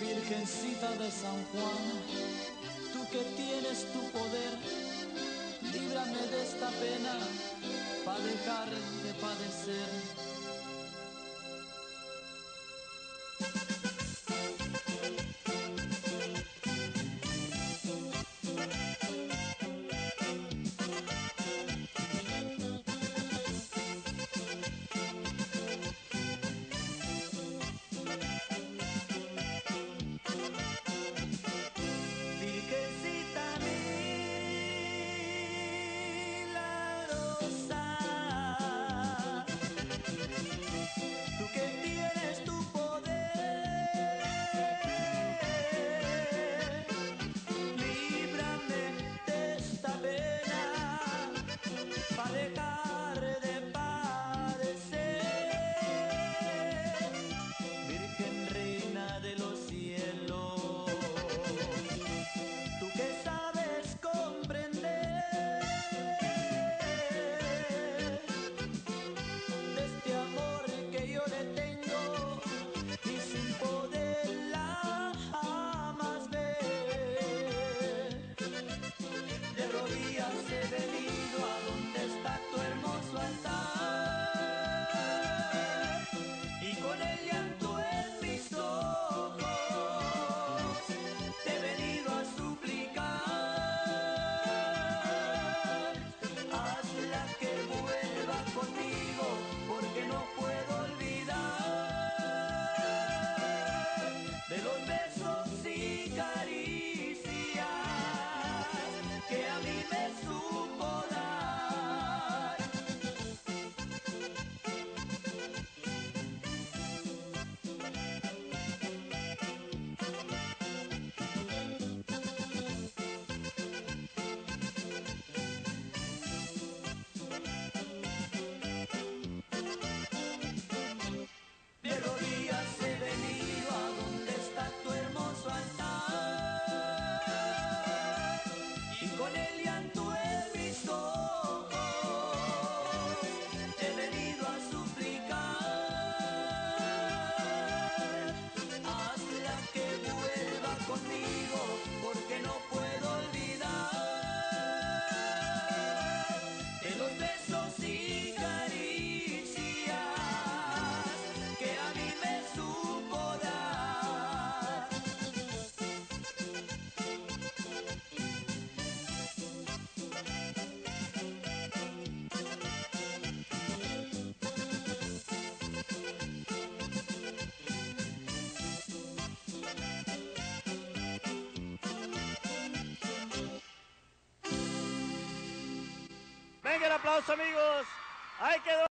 Virgencita de San Juan, tú que tienes tu poder, líbrame de esta pena para dejar de padecer. El aplauso, amigos. Ahí quedó.